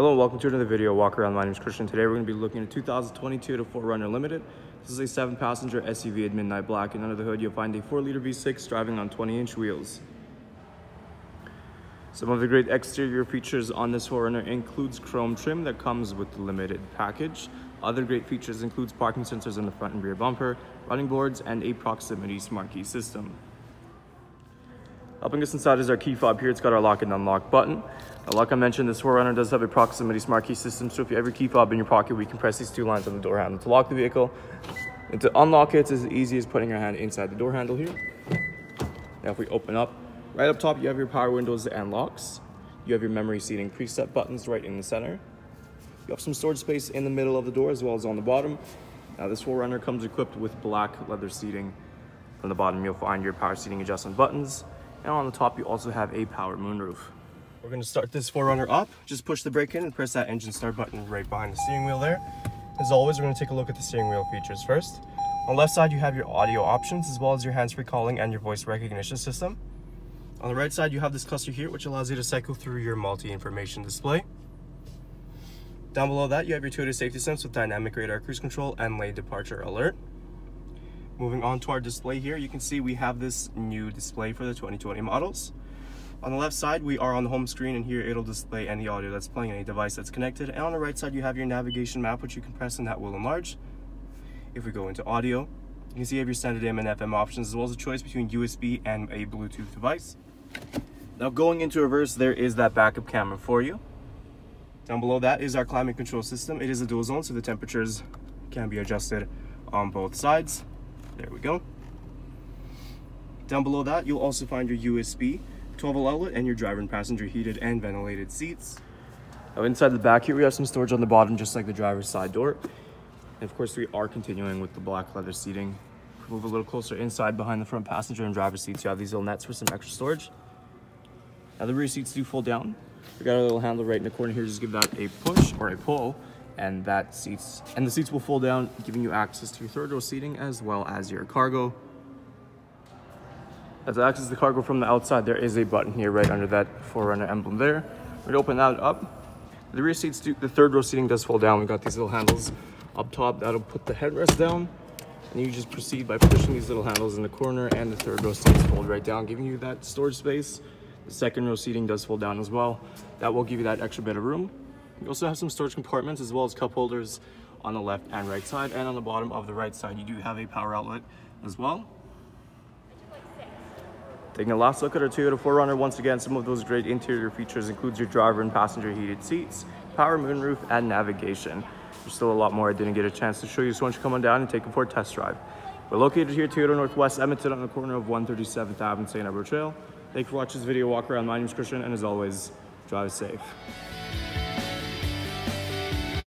Hello and welcome to another video walk around. My name is Christian. Today we're going to be looking at 2022 to 4Runner Limited. This is a 7-passenger SUV in midnight black and under the hood you'll find a 4-liter V6 driving on 20-inch wheels. Some of the great exterior features on this 4Runner includes chrome trim that comes with the limited package. Other great features includes parking sensors in the front and rear bumper, running boards, and a proximity smart key system. Helping us inside is our key fob here. It's got our lock and unlock button. Now, like I mentioned, this 4Runner does have a proximity smart key system. So if you have your key fob in your pocket, we can press these two lines on the door handle to lock the vehicle. And to unlock it, it's as easy as putting your hand inside the door handle here. Now if we open up, right up top, you have your power windows and locks. You have your memory seating preset buttons right in the center. You have some storage space in the middle of the door as well as on the bottom. Now this 4Runner comes equipped with black leather seating. On the bottom, you'll find your power seating adjustment buttons. And on the top, you also have a power moonroof. We're gonna start this 4Runner up. Just push the brake in and press that engine start button right behind the steering wheel there. As always, we're gonna take a look at the steering wheel features first. On the left side, you have your audio options as well as your hands-free calling and your voice recognition system. On the right side, you have this cluster here, which allows you to cycle through your multi-information display. Down below that, you have your Toyota Safety Sense with dynamic radar cruise control and lane departure alert. Moving on to our display here, you can see we have this new display for the 2020 models. On the left side, we are on the home screen and here it'll display any audio that's playing any device that's connected. And on the right side, you have your navigation map, which you can press and that will enlarge. If we go into audio, you can see you have your standard AM and FM options as well as a choice between USB and a Bluetooth device. Now going into reverse, there is that backup camera for you. Down below that is our climate control system. It is a dual zone, so the temperatures can be adjusted on both sides. There we go. Down below that, you'll also find your USB 12 volt outlet and your driver and passenger heated and ventilated seats. Now inside the back here, we have some storage on the bottom, just like the driver's side door. And of course, we are continuing with the black leather seating. Move a little closer inside behind the front passenger and driver seats. You have these little nets for some extra storage. Now the rear seats do fold down. We got a little handle right in the corner here. Just give that a push or a pull and that seats and the seats will fold down giving you access to your third row seating as well as your cargo. As to access the cargo from the outside there is a button here right under that 4Runner emblem there. Gonna open that up. The rear seats do the third row seating does fold down. We got these little handles up top that'll put the headrest down. And you just proceed by pushing these little handles in the corner and the third row seats fold right down giving you that storage space. The second row seating does fold down as well. That will give you that extra bit of room you also have some storage compartments as well as cup holders on the left and right side. And on the bottom of the right side, you do have a power outlet as well. Taking a last look at our Toyota 4Runner, once again, some of those great interior features includes your driver and passenger heated seats, power moonroof, and navigation. There's still a lot more I didn't get a chance to show you, so why don't you come on down and take it for a test drive. We're located here at Toyota Northwest Edmonton on the corner of 137th Ave and St. Albert Trail. Thank you for watching this video walk around. My name is Christian, and as always, drive safe.